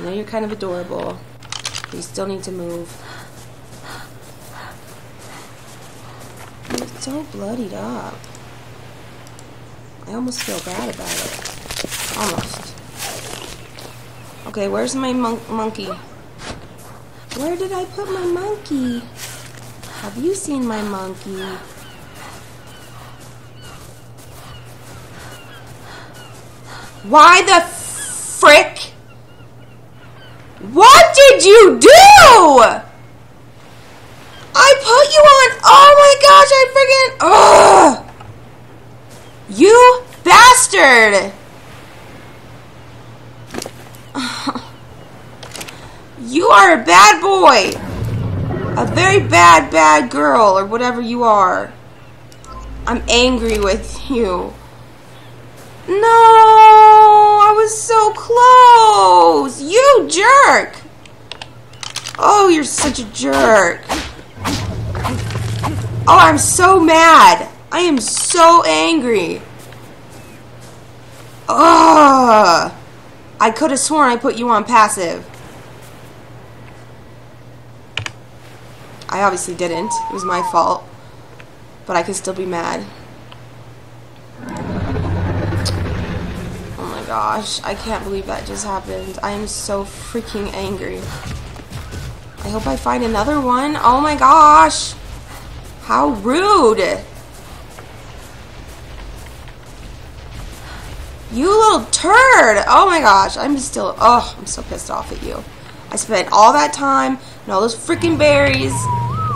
I know you're kind of adorable. But you still need to move. You're so bloodied up. I almost feel bad about it. Almost. Okay, where's my mon monkey? Where did I put my monkey? Have you seen my monkey? Why the frick? Did you do? I put you on. Oh my gosh, I freaking. Ugh. You bastard. You are a bad boy. A very bad, bad girl, or whatever you are. I'm angry with you. No, I was so close. You jerk. Oh, you're such a jerk. Oh, I'm so mad. I am so angry. Ugh. I could have sworn I put you on passive. I obviously didn't. It was my fault. But I can still be mad. Oh my gosh. I can't believe that just happened. I am so freaking angry. I hope I find another one. Oh my gosh. How rude. You little turd! Oh my gosh, I'm still, oh, I'm so pissed off at you. I spent all that time and all those freaking berries,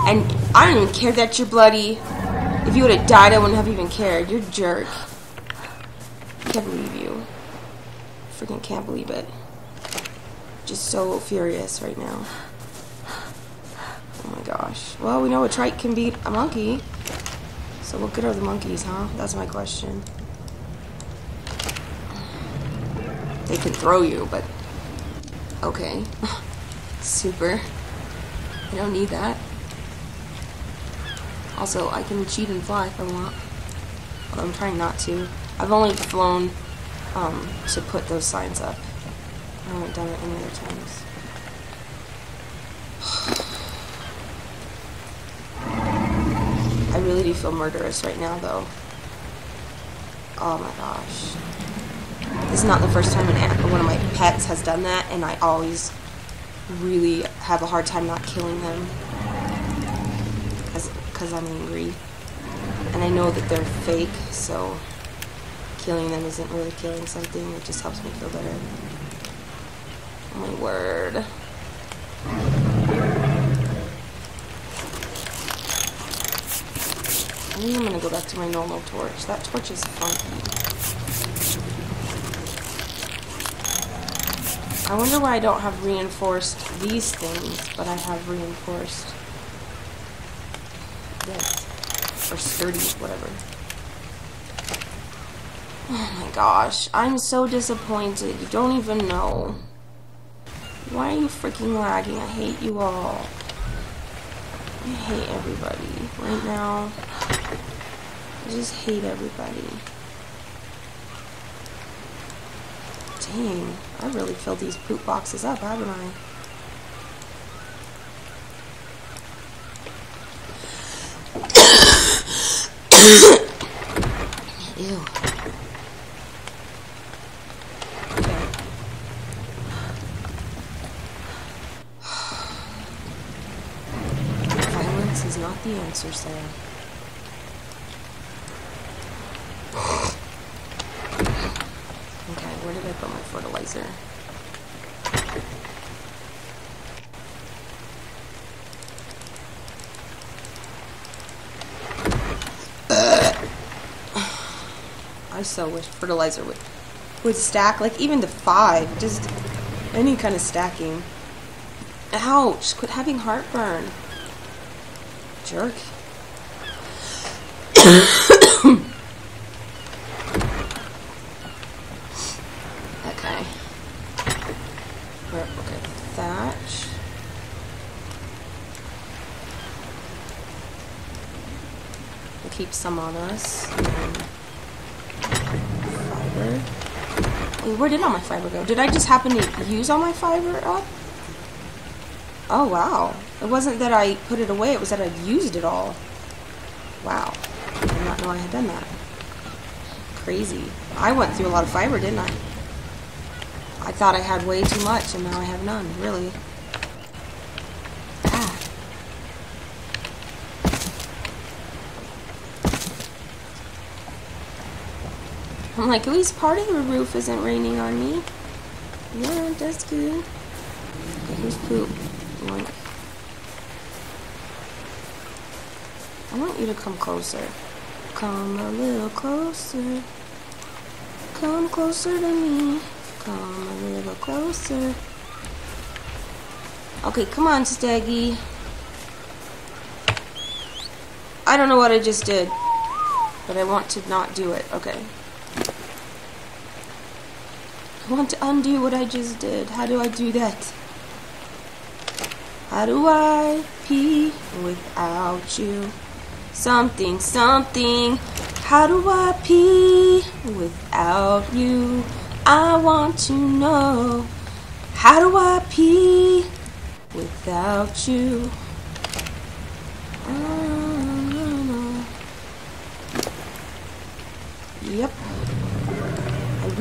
and I don't even care that you're bloody. If you would have died, I wouldn't have even cared. You're a jerk. I can't believe you. Freaking can't believe it. Just so furious right now. Oh gosh. Well, we know a trike can beat a monkey. So what good are the monkeys, huh? That's my question. They can throw you, but okay. Super. I don't need that. Also, I can cheat and fly if I want. Although I'm trying not to. I've only flown um, to put those signs up. I haven't done it any other times. Really do feel murderous right now, though. Oh my gosh. This is not the first time an, one of my pets has done that, and I always really have a hard time not killing them because I'm angry. And I know that they're fake, so killing them isn't really killing something. It just helps me feel better. Oh my word. I think I'm gonna go back to my normal torch. That torch is funky. I wonder why I don't have reinforced these things, but I have reinforced this. Or sturdy, whatever. Oh my gosh, I'm so disappointed. You don't even know. Why are you freaking lagging? I hate you all. I hate everybody right now. I just hate everybody. Dang, I really filled these poop boxes up, haven't I? Ew. Okay. Violence is not the answer, Sarah. Okay, where did I put my fertilizer? I so wish fertilizer would would stack like even to five, just any kind of stacking. Ouch! Quit having heartburn. Jerk. okay. Where, okay, thatch. We'll keep some on us. and then fiber. Where did all my fiber go? Did I just happen to use all my fiber up? Oh, wow. It wasn't that I put it away, it was that I used it all. Wow. I did not know I had done that. Crazy. I went through a lot of fiber, didn't I? I thought I had way too much, and now I have none, really. Ah. I'm like, at least part of the roof isn't raining on me. Yeah, that's good. Okay, here's poop. I want you to come closer. Come a little closer. Come closer to me. Come a little closer. Okay, come on, Steggy. I don't know what I just did, but I want to not do it. Okay. I want to undo what I just did. How do I do that? How do I pee without you? Something, something. How do I pee without you? I want to know. How do I pee without you? Ah, yep.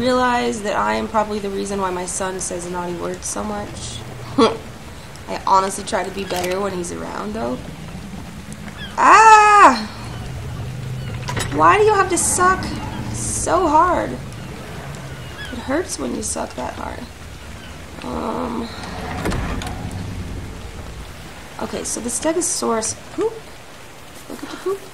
Realize that I am probably the reason why my son says naughty words so much. I honestly try to be better when he's around, though. Ah! Why do you have to suck so hard? It hurts when you suck that hard. Um. Okay, so the Stegosaurus poop. Look at the poop.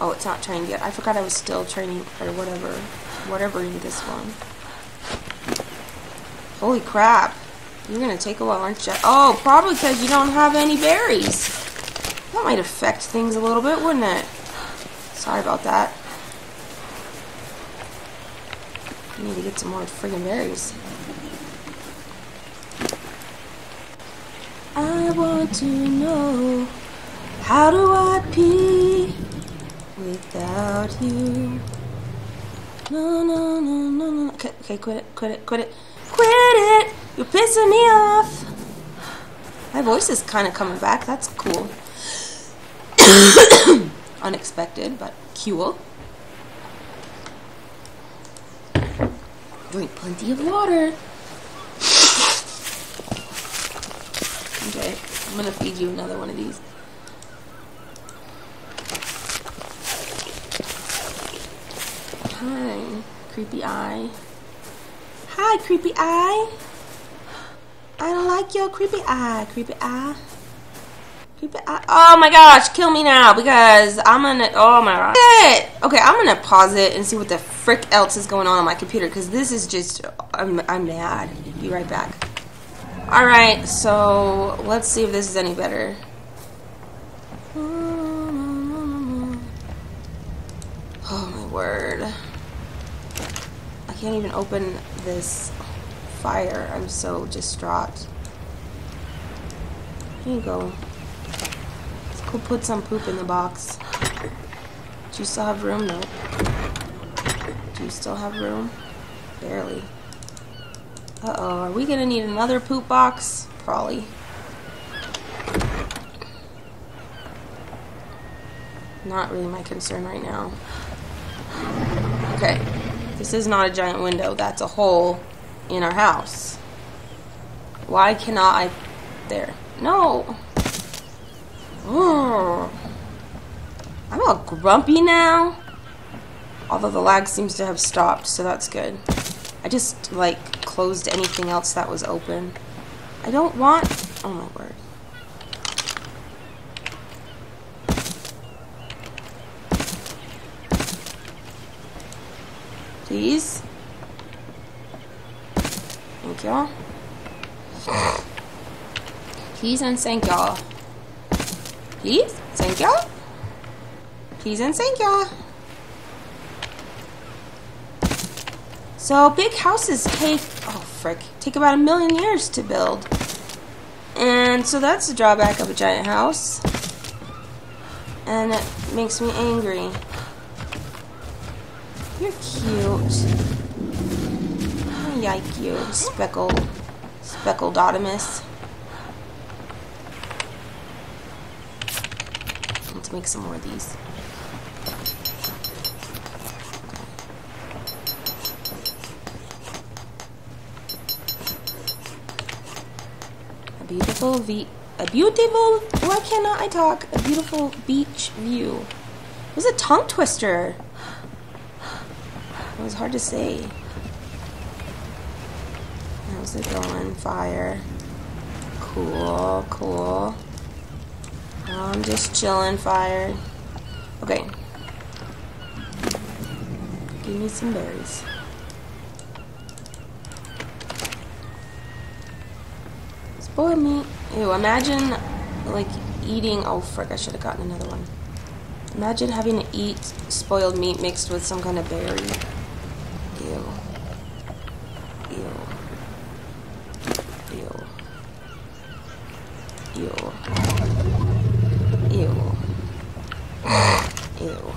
Oh, it's not trained yet. I forgot I was still training or whatever, whatever in this one. Holy crap! You're gonna take a while, aren't you? Oh, probably because you don't have any berries. That might affect things a little bit, wouldn't it? Sorry about that. I need to get some more friggin' berries. I want to know how do I pee without you? No, no, no, no, no. Okay, okay, quit it, quit it, quit it, quit it! You're pissing me off. My voice is kind of coming back. That's cool. Unexpected, but cool. Drink plenty of water. Okay, I'm gonna feed you another one of these. Hi, creepy eye. Hi, creepy eye. I don't like your creepy eye, creepy eye. Creepy eye. Oh my gosh, kill me now because I'm gonna. Oh my god. Okay, I'm gonna pause it and see what the frick else is going on on my computer because this is just. I'm, I'm mad. Be right back. Alright, so let's see if this is any better. Oh my word. Can't even open this fire. I'm so distraught. Here you go. Let's go put some poop in the box. Do you still have room? No. Do you still have room? Barely. Uh-oh, are we gonna need another poop box? Probably. Not really my concern right now. Okay. This is not a giant window. That's a hole in our house. Why cannot I... There. No! I'm all grumpy now. Although the lag seems to have stopped, so that's good. I just, like, closed anything else that was open. I don't want... Oh, my word. Please? Thank y'all. Please and thank y'all. Please? Thank y'all? Please and thank y'all. So big houses take oh frick take about a million years to build, and so that's the drawback of a giant house, and it makes me angry. You're cute. Yike you, speckled, speckledotimus. Let's make some more of these. A beautiful v a beautiful why cannot I talk? A beautiful beach view. It was a tongue twister. It was hard to say. How's it going? Fire. Cool, cool. I'm just chilling, fire. Okay. Give me some berries. Spoiled meat. Ew, imagine, like, eating... Oh, frick, I should have gotten another one. Imagine having to eat spoiled meat mixed with some kind of berry. Ew. Ew. Ew. Ew. Ew. Ew.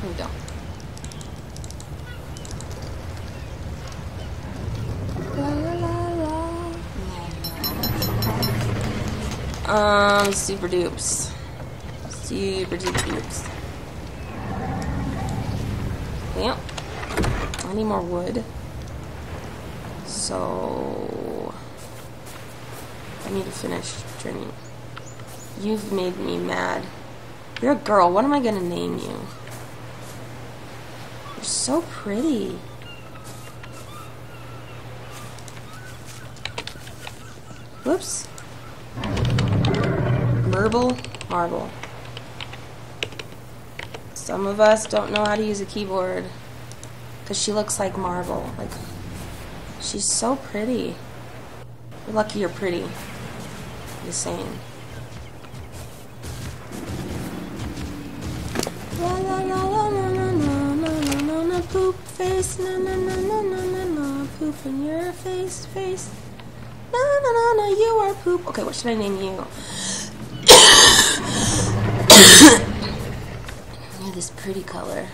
Here we go. Um, super dupes. Super duper dupes. Yep. I need more wood. So I need to finish training. You've made me mad. You're a girl. What am I gonna name you? You're so pretty. Whoops. Marble, marble. Some of us don't know how to use a keyboard because she looks like marble. Like, she's so pretty. You're lucky you're pretty. The same. La la la la na na na na na na na poop face na na na na na na na poop in your face face na na na na you are poop. Okay, what should I name you? You're this pretty color.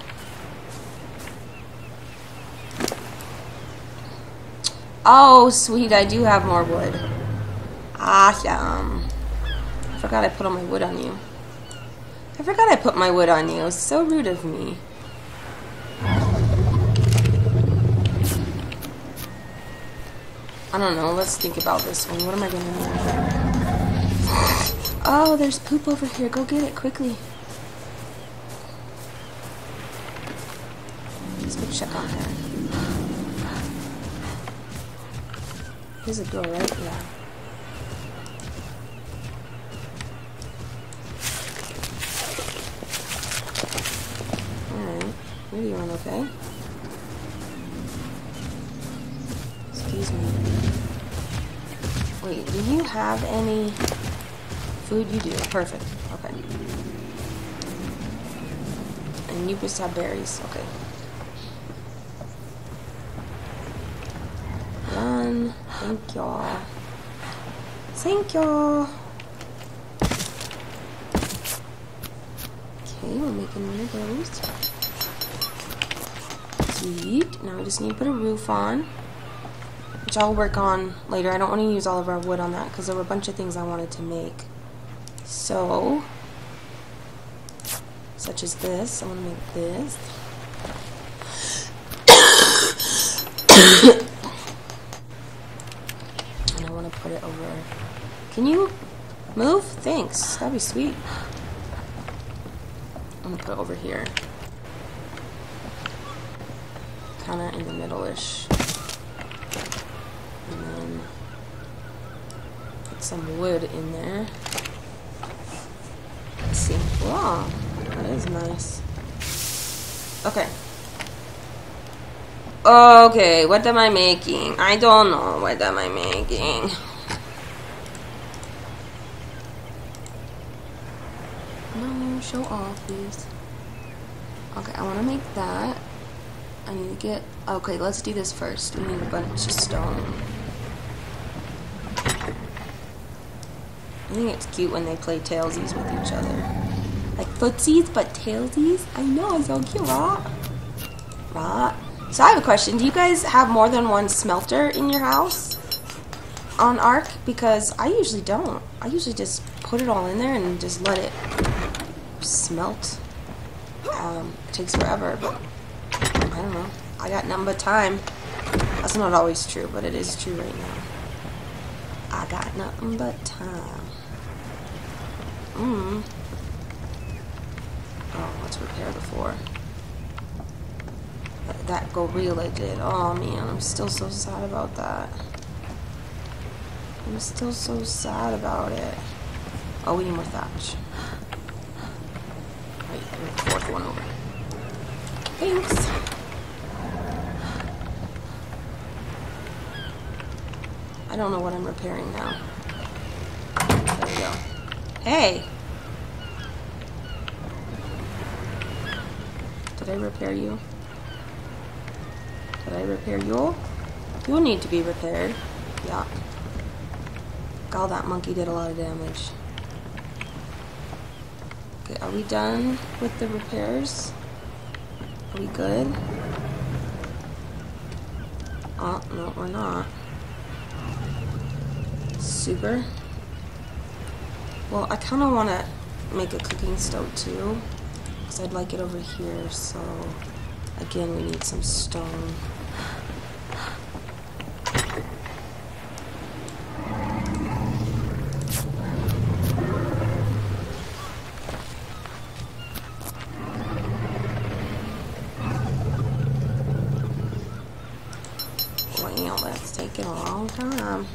Oh, sweet, I do have more wood. Awesome. I forgot I put all my wood on you. I forgot I put my wood on you. So rude of me. I don't know. Let's think about this one. What am I going to do? Oh, there's poop over here. Go get it quickly. Here's a girl, right? Yeah. Alright. You're doing okay. Excuse me. Wait, do you have any food? You do. Perfect. Okay. And you just have berries. Okay. Thank y'all. Thank y'all. Okay, we're making one of those. Sweet. Now we just need to put a roof on. Which I'll work on later. I don't want to use all of our wood on that because there were a bunch of things I wanted to make. So, such as this. I want to make this. and I want to put it over. Can you move? Thanks. That'd be sweet. I'm gonna put it over here. Kinda in the middle-ish. And then put some wood in there. Let's see. Wow, that is nice. Okay. Okay, what am I making? I don't know what am I making. No, show off, please. Okay, I want to make that. I need to get... Okay, let's do this first. We need a bunch of stone. I think it's cute when they play tailsies with each other. Like footsies, but tailsies? I know, it's so cute, right? Right? So I have a question. Do you guys have more than one smelter in your house on Ark? Because I usually don't. I usually just put it all in there and just let it smelt. Um, it takes forever, but I don't know. I got nothing but time. That's not always true, but it is true right now. I got nothing but time. Mmm. Oh, let's repair the floor. That, that gorilla did. Oh man, I'm still so sad about that. I'm still so sad about it. Oh, we need more thatch. One over. Thanks. I don't know what I'm repairing now. There we go. Hey! Did I repair you? Did I repair you? You need to be repaired. Yeah. God, that monkey did a lot of damage. Okay, are we done with the repairs? Are we good? Oh, no, we're not. Super. Well, I kind of want to make a cooking stove too. Because I'd like it over here, so... Again, we need some stone. Wow, that's taking a long time.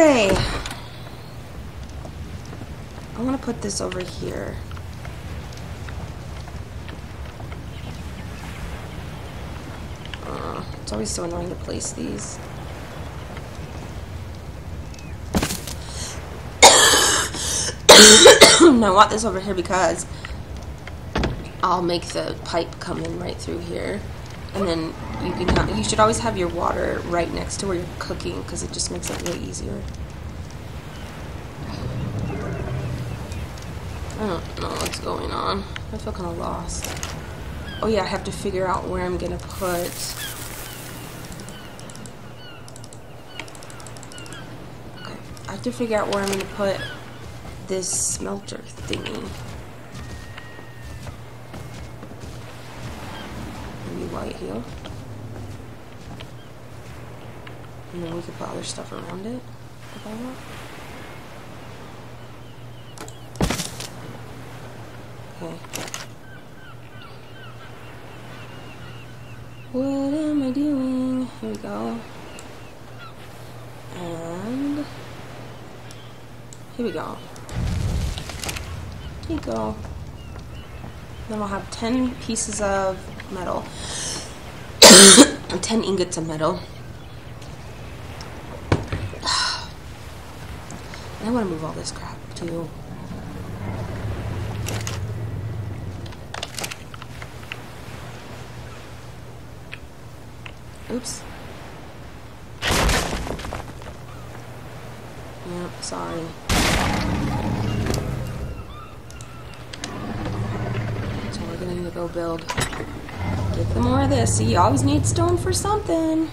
Okay. I want to put this over here. Uh, it's always so annoying to place these. I want this over here because I'll make the pipe come in right through here. And then you can have, you should always have your water right next to where you're cooking because it just makes it way easier. I don't know what's going on. I feel kind of lost. Oh yeah, I have to figure out where I'm gonna put. Okay, I have to figure out where I'm gonna put this smelter thingy. Right here. And then we could put other stuff around it. If I want. Okay. What am I doing? Here we go. And here we go. Here we go. Then we'll have 10 pieces of metal. 10 ingots of metal. I want to move all this crap too. Oops. Yep, sorry. So we're gonna need to go build. Them more of this. See, you always need stone for something.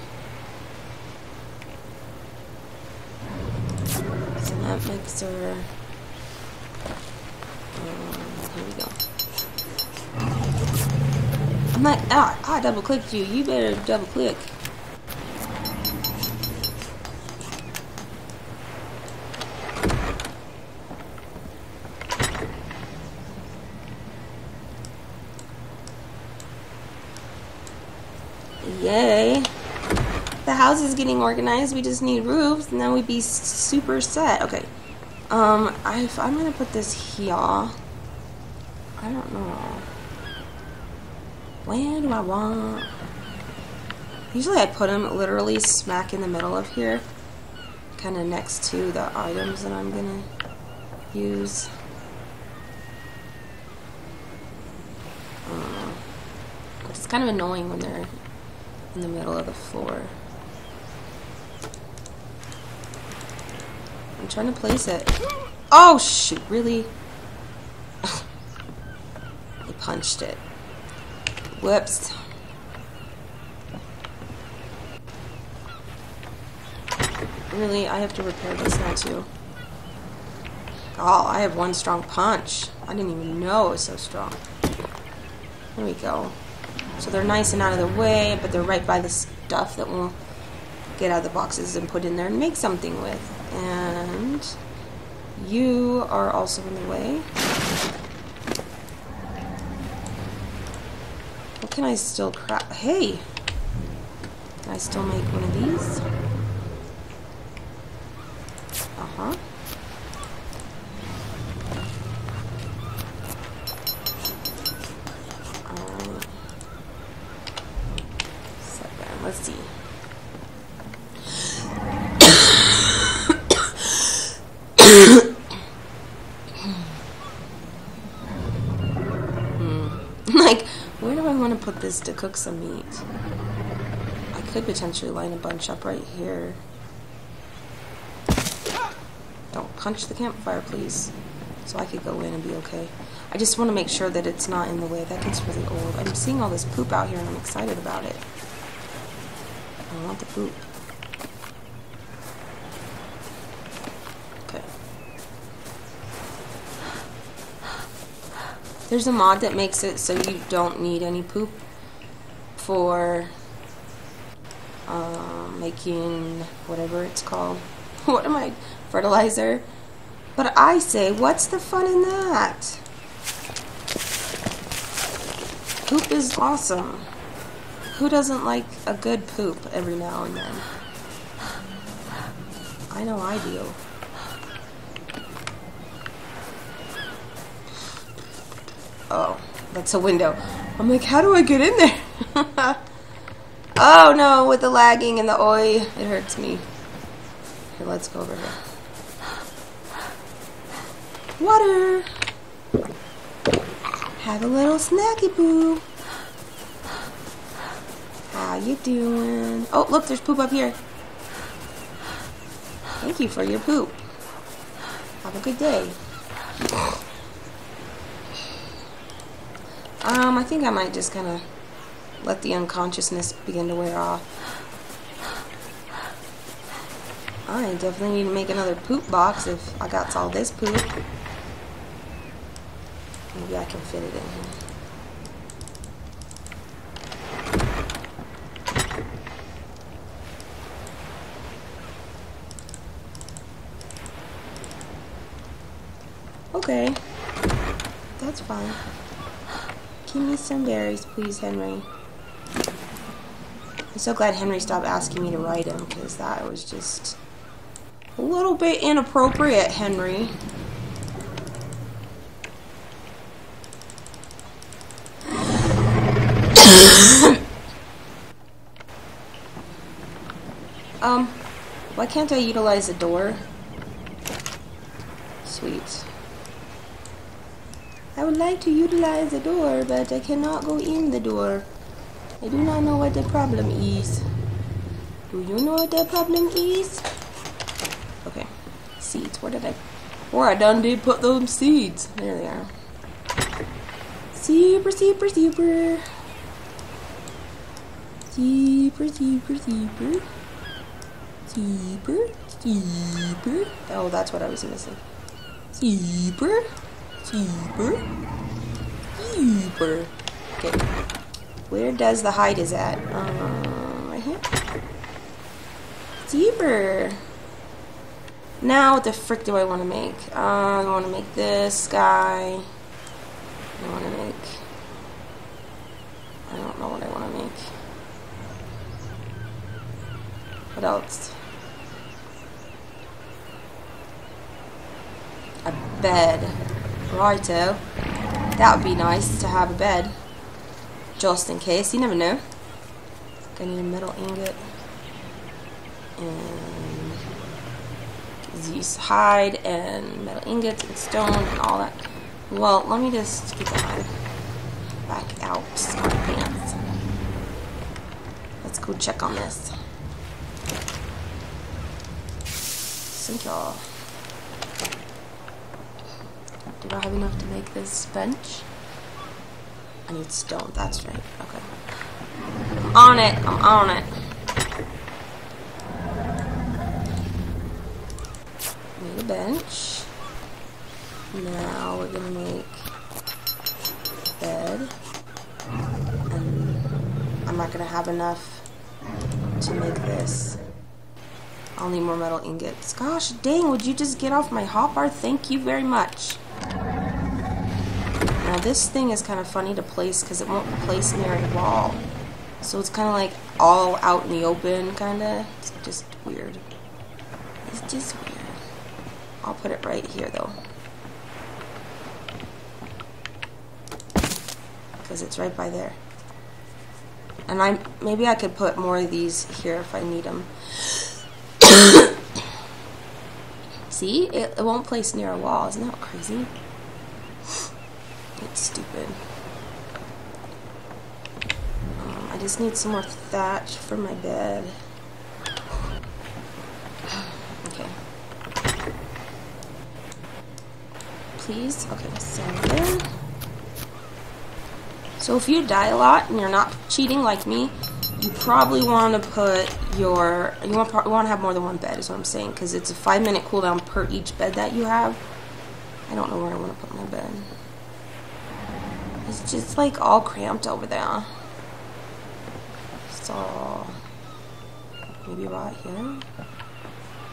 Mixer. Um, here we go. I'm like, ah, I double clicked you. You better double click. Yay. The is getting organized. We just need roofs and then we'd be super set. Okay. Um, I, I'm gonna put this here. I don't know. Where do I want? Usually I put them literally smack in the middle of here. Kind of next to the items that I'm gonna use. Um, it's kind of annoying when they're in the middle of the floor. I'm trying to place it. Oh shoot, really? I punched it Whoops. Really, I have to repair this now too. Oh, I have one strong punch. I didn't even know it was so strong. There we go. So they're nice and out of the way, but they're right by the stuff that we'll get out of the boxes and put in there and make something with. And you are also in the way. What can I still craft? Hey! Can I still make one of these? Uh-huh. Let's see. like, where this to cook some meat? I could potentially line a bunch up right here. Don't punch the campfire, please. So I could go in and be okay. I just want to make sure that it's not in the way. That gets really old. I'm seeing all this poop out here and I'm excited about it. I want the poop. Okay. There's a mod that makes it so you don't need any poop for um, making whatever it's called. what am I? Fertilizer. But I say, what's the fun in that? Poop is awesome. Who doesn't like a good poop every now and then? I know I do. Oh, that's a window. I'm like, how do I get in there? oh no, with the lagging and the oi, it hurts me. Here, let's go over here. Water! Have a little snacky boo. How you doing? Oh, look, there's poop up here. Thank you for your poop. Have a good day. Um, I think I might just kind of let the unconsciousness begin to wear off. I definitely need to make another poop box if I got all this poop. Maybe I can fit it in here. Okay. That's fine. Give me some berries, please, Henry. I'm so glad Henry stopped asking me to write him, because that was just a little bit inappropriate, Henry. um, why can't I utilize the door? Sweet. I would like to utilize the door, but I cannot go in the door. I do not know what the problem is. Do you know what the problem is? Okay. Seeds. Where did I... Where I done did put those seeds. There they are. Super, super, super. Super, super, super. Super, super. Oh, that's what I was missing. Super, super, super. Okay. Where does the hide is at? Um, right here. Super. Now, what the frick do I want to make? Uh, I want to make this guy. I want to make. I don't know what I want to make. What else? A bed. Righto. That would be nice to have a bed. Just in case. You never know. I need a metal ingot. And these hide and metal ingots and stone and all that. Well, let me just get that back out pants. Let's go check on this. Thank y'all. Do I have enough to make this bench? I need stone. That's right. Okay. I'm on it. I'm on it. Made a bench. Now we're gonna make a bed. And I'm not gonna have enough to make this. I'll need more metal ingots. Gosh dang, would you just get off my hotbar? Thank you very much. Now this thing is kind of funny to place because it won't place near a wall. So it's kind of like all out in the open, kind of. It's just weird. It's just weird. I'll put it right here though. Because it's right by there. And I maybe I could put more of these here if I need them. See? It, it won't place near a wall. Isn't that crazy? Stupid. Um, I just need some more thatch for my bed. Okay. Please? Okay, seven. So if you die a lot and you're not cheating like me, you probably want to put your you want want to have more than one bed is what I'm saying because it's a five minute cooldown per each bed that you have. I don't know where I want to put my bed. It's just like all cramped over there. So maybe right here.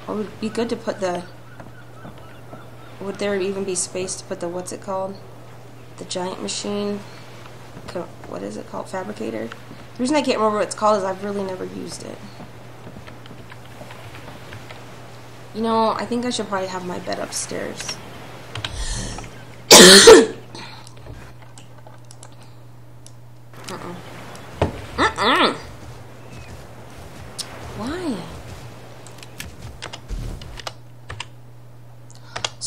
Or would it be good to put the would there even be space to put the what's it called? The giant machine what is it called? Fabricator. The reason I can't remember what it's called is I've really never used it. You know, I think I should probably have my bed upstairs.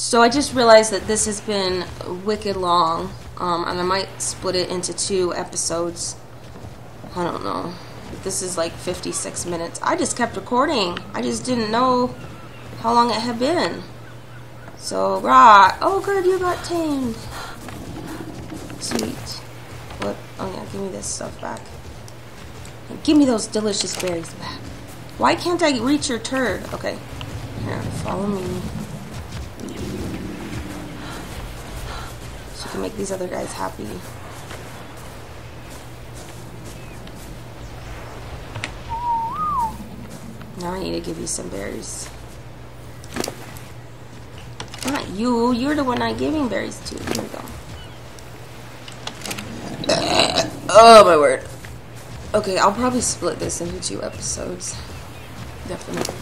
So I just realized that this has been wicked long. Um, and I might split it into two episodes. I don't know. This is like 56 minutes. I just kept recording. I just didn't know how long it had been. So, right. Oh, good, you got tamed. Sweet. What? Oh, yeah, give me this stuff back. And give me those delicious berries back. Why can't I reach your turd? Okay. Here, follow me. Can make these other guys happy. Now I need to give you some berries. Not you. You're the one I'm giving berries to. Here we go. oh, my word. Okay, I'll probably split this into two episodes. Definitely.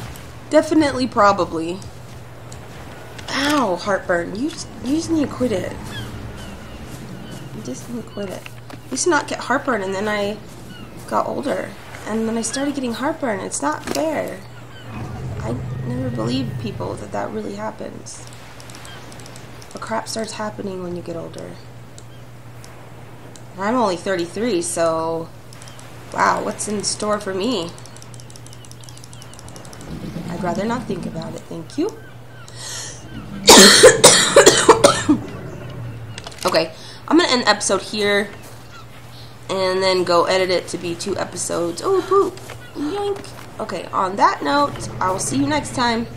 Definitely, probably. Ow, heartburn. You just, you just need to quit it just didn't quit it. I used to not get heartburn, and then I got older, and then I started getting heartburn. It's not fair. I never believed people that that really happens. But crap starts happening when you get older. I'm only 33, so wow, what's in store for me? I'd rather not think about it, thank you. okay, I'm going to end episode here and then go edit it to be two episodes. Oh, poop. Yank. Okay, on that note, I will see you next time.